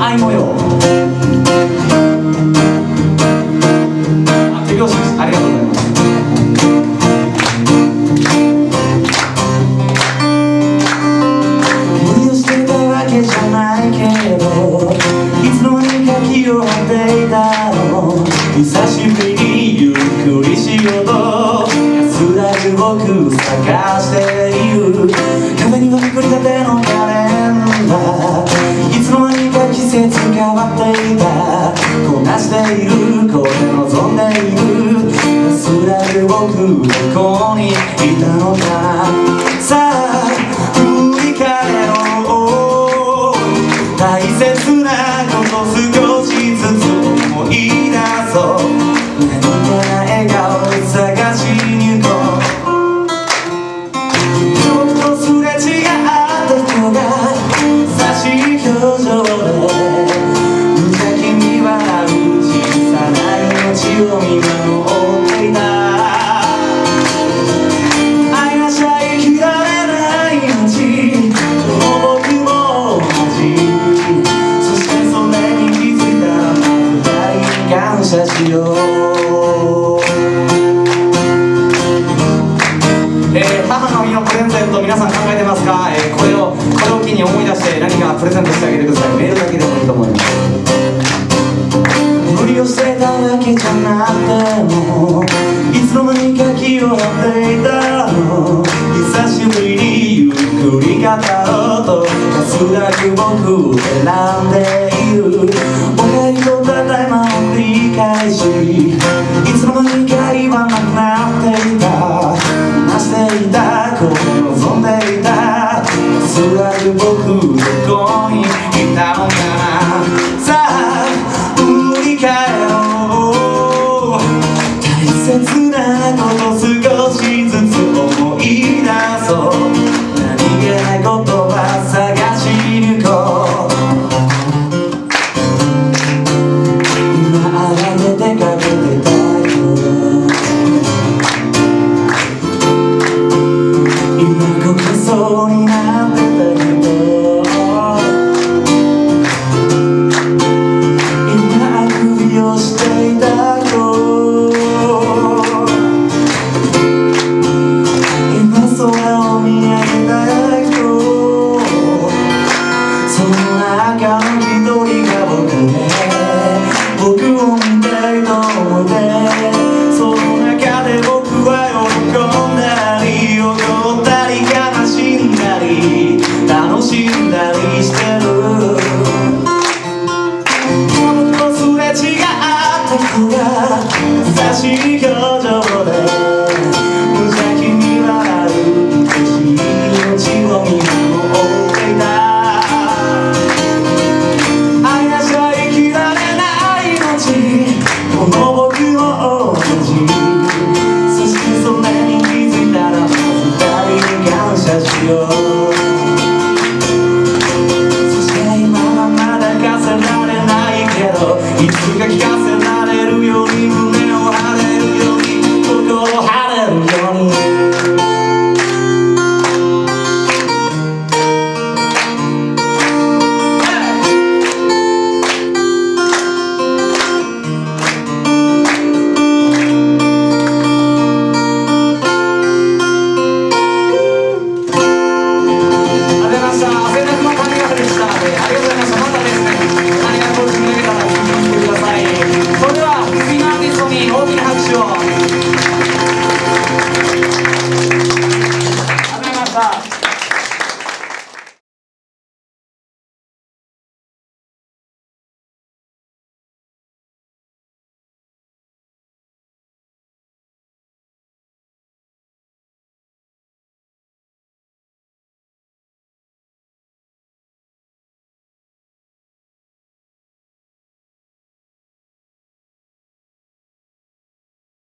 愛模様ありがとうございます。無理をしてたわけじゃないけどいつの間にか気を張っていたの。久しぶりこにいたのかさあ振り返ろう大切なこと少しずつ思い出そう何気な笑顔探しに行こうちょっとすれ違った人が優しい表情で。無邪気に笑う小さな命を見守っていた。よ。えー母の日のプレゼント皆さん考えてますか、えーこれをこれを機に思い出して何かプレゼントしてあげてください。メールだけでもいいと思います。無理をしてたわけじゃなくてもいつの間にか気を張っていたの。久しぶりにゆっくり語ろうと安らぐ僕を選んでいる。りとただいまを繰り返しいつもの間にか言わなくなっていた話していたこう望んでいた安らぐ僕どこにいたのかなさあ振り返ろう大切なこと少しずつ思い出そう。きしてる。ほんのすれ違った子が優しい表情で無邪気にはある美しい命を見守っていた。愛なしゃ生きられない命この僕を同じそしてそれに気づいたら二人に感謝しよう。いつか聞かせられるように